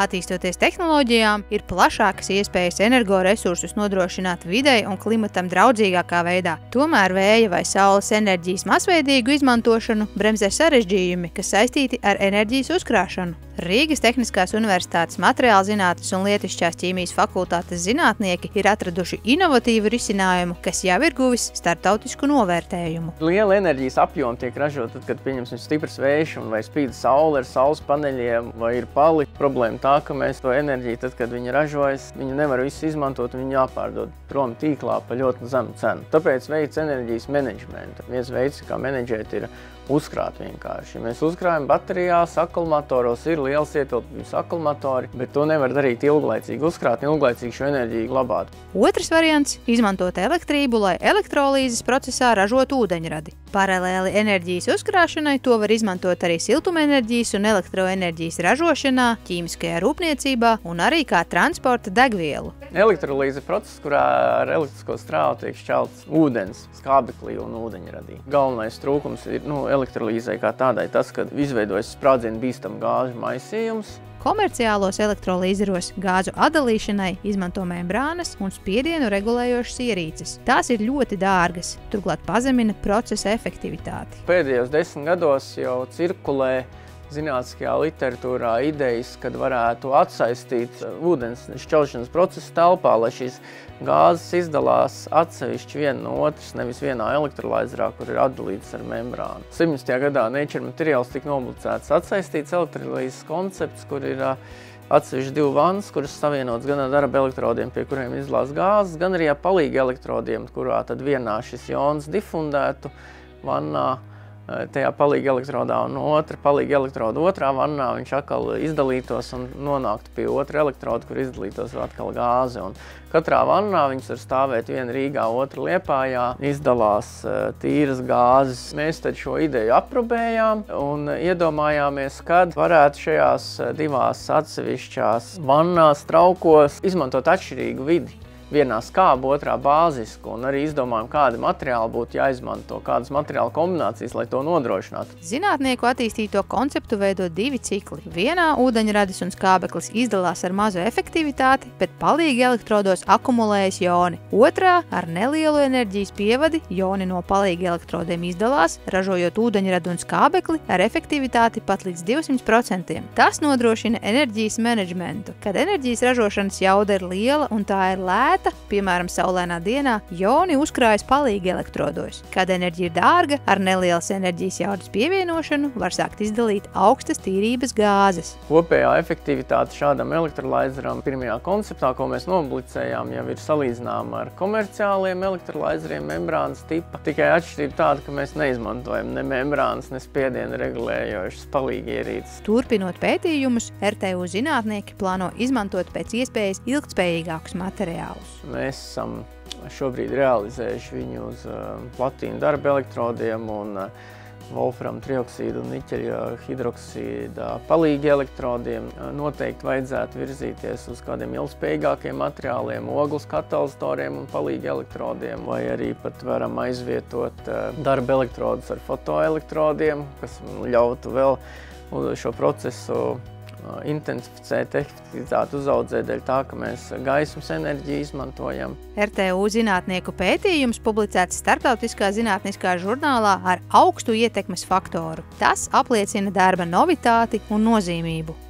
Attīstoties tehnoloģijām, ir plašākas iespējas energoresursus nodrošināt videi un klimatam draudzīgākā veidā. Tomēr vēja vai saules enerģijas masveidīgu izmantošanu bremzē sarežģījumi, kas saistīti ar enerģijas uzkrāšanu. Rīgas Tehniskās Universitātes materiāla zinātnes un lietišķās ķīmijas fakultātes zinātnieki ir atraduši inovatīvu risinājumu, kas jau ir guvis starptautisku novērtējumu. Liela enerģijas apjoma tiek ražota tad, kad pieņemsim stiprs vējš vai spīd saule ar saules paneļiem vai ir pali. Problēma tā, ka mēs to enerģiju, tad, kad viņi ražojas, viņu nevar visu izmantot viņu jāpārdod prom tīklā pa ļoti zemu cenu. Tāpēc veids enerģijas menedžmentu. Viens veids, kā menedžēt, ir uzkrāt vienkārši. Mēs uzkrājam baterijās, akumulatoros, ir liels ietilpības akumulatori, bet to nevar darīt ilglaicīgi. Uzkrāt ilglaicīgi šo enerģiju glabāt. Otrs variants – izmantot elektrību, lai elektrolīzes procesā ražotu ūdeņradi. Paralēli enerģijas uzkrāšanai to var izmantot arī siltumenerģijas un elektroenerģijas ražošanā, ķīmiskajā rūpniecībā un arī kā transporta degvielu. Elektrolīze process, kurā ar elektrisko strāvu tiek šķelts ūdens, skābeklī un ūdeņradī. Galvenais trūkums ir nu, elektrolīzei kā tādai tas, ka izveidojas sprādzienu bīstam gāžu maisījums, Komerciālos elektrolīzeros gāzu atdalīšanai izmanto membrānas un spiedienu regulējošas ierīces. Tās ir ļoti dārgas, turklāt pazemina procesa efektivitāti. Pēdējos desmit gados jau cirkulē zinātniskajā literatūrā idejas, kad varētu atsaistīt uh, ūdens šķelšanas procesu telpā, lai šīs gāzes izdalās atsevišķi viena no otras, nevis vienā elektrolīzerā, kur ir atdalītas ar membrānu. 70. gadā Nature Materials tika nopublicēts atsaistīts elektrolīzes koncepts, kur ir uh, atsevišķi divi vannas, kuras savienotas gan ar darba elektrodiem, pie kuriem izdalās gāzes, gan arī ar palīgi elektrodiem, kurā tad vienā šis jons difundētu vannā, Eh, tajā palīga elektrodā un otra palīga elektroda otrā vannā, viņš atkal izdalītos un nonāktu pie otra elektroda, kur izdalītos atkal gāze. Un katrā vannā viņas var stāvēt viena Rīgā, otra Liepājā, izdalās eh, tīras gāzes. Mēs tad šo ideju aprobējām un iedomājāmies, kad varētu šajās eh, divās atsevišķās vannās traukos izmantot atšķirīgu vidi vienā skāba, otrā bāzisku, un arī izdomājam, kādi materiāli būtu jāizmanto, kādas materiāla kombinācijas, lai to nodrošinātu. Zinātnieku attīstīto konceptu veido divi cikli. Vienā ūdeņradis un skābeklis izdalās ar mazu efektivitāti, bet palīgi elektrodos akumulējas joni. Otrā ar nelielu enerģijas pievadi joni no palīgi elektrodiem izdalās, ražojot ūdeņradu un skābekli ar efektivitāti pat līdz 200%. Tas nodrošina enerģijas menedžmentu. Kad enerģijas ražošanas jauda ir liela un tā ir lēta, lēta, piemēram, saulainā dienā, joni uzkrājas palīgi elektrodos. Kad enerģija ir dārga, ar nelielas enerģijas jaudas pievienošanu var sākt izdalīt augstas tīrības gāzes. Kopējā efektivitāte šādam elektrolīzeram pirmajā konceptā, ko mēs noblicējām, jau ir salīdzināma ar komerciāliem elektrolīzeriem membrānas tipa. Tikai atšķirība tāda, ka mēs neizmantojam ne membrānas, ne spiedienu regulējošas palīgi ierīces. Turpinot pētījumus, RTU zinātnieki plāno izmantot pēc iespējas ilgtspējīgākus materiālus. Mēs esam šobrīd realizējuši viņu uz um, platīnu darba elektrodiem un uh, Wolfram trioksīdu un niķeļa hidroksīda palīgi elektrodiem. Uh, noteikti vajadzētu virzīties uz kādiem ilgspējīgākiem materiāliem, ogles katalizatoriem un palīgi elektrodiem, vai arī pat varam aizvietot uh, darba elektrodus ar fotoelektrodiem, kas ļautu vēl šo procesu intensificēt efektivitāti uzaudzē dēļ tā, ka mēs gaismas enerģiju izmantojam. RTU zinātnieku pētījums publicēts starptautiskā zinātniskā žurnālā ar augstu ietekmes faktoru. Tas apliecina darba novitāti un nozīmību.